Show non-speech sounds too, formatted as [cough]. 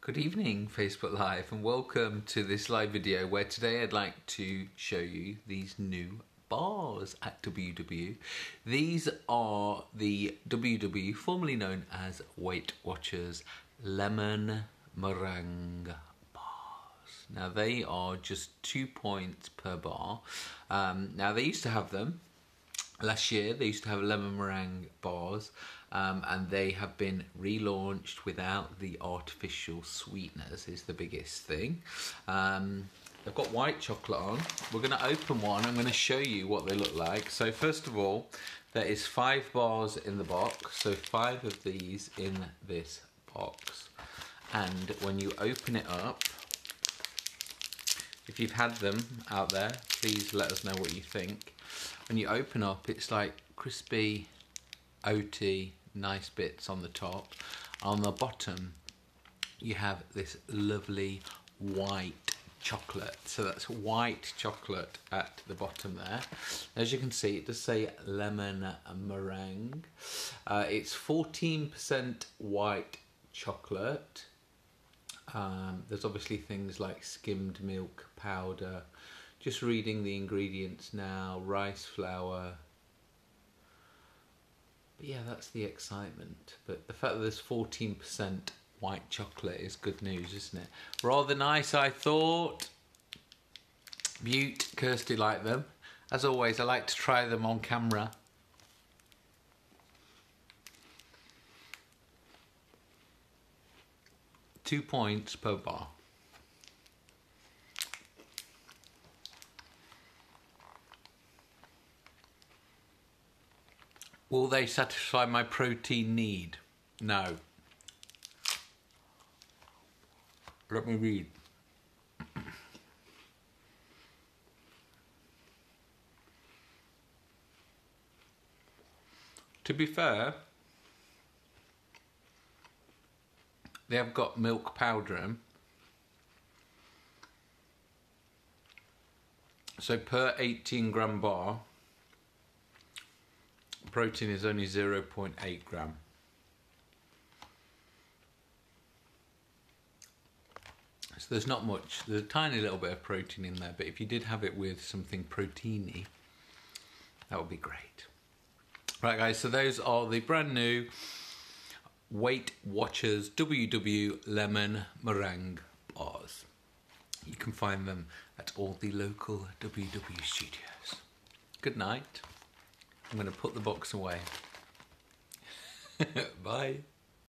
Good evening, Facebook Live, and welcome to this live video where today I'd like to show you these new bars at WW. These are the WW, formerly known as Weight Watchers Lemon Meringue bars. Now they are just two points per bar. Um, now they used to have them last year. They used to have lemon meringue bars um, and they have been relaunched without the artificial sweeteners is the biggest thing. Um, they've got white chocolate on. We're going to open one. I'm going to show you what they look like. So first of all, there is five bars in the box. So five of these in this box. And when you open it up, if you've had them out there, please let us know what you think. When you open up, it's like crispy, oaty, nice bits on the top. On the bottom, you have this lovely white chocolate. So that's white chocolate at the bottom there. As you can see, it does say lemon meringue. Uh, it's 14% white chocolate. Um, there's obviously things like skimmed milk powder. Just reading the ingredients now, rice flour, but yeah, that's the excitement. But the fact that there's 14% white chocolate is good news, isn't it? Rather nice, I thought. Mute, Kirsty liked them. As always, I like to try them on camera. Two points per bar. Will they satisfy my protein need? No. Let me read. to be fair, they have got milk powder in. So per 18 gram bar, protein is only 0.8 gram. So there's not much, there's a tiny little bit of protein in there, but if you did have it with something proteiny, that would be great. Right guys, so those are the brand new Weight Watchers WW Lemon Meringue bars. You can find them at all the local WW studios. Good night. I'm going to put the box away. [laughs] Bye.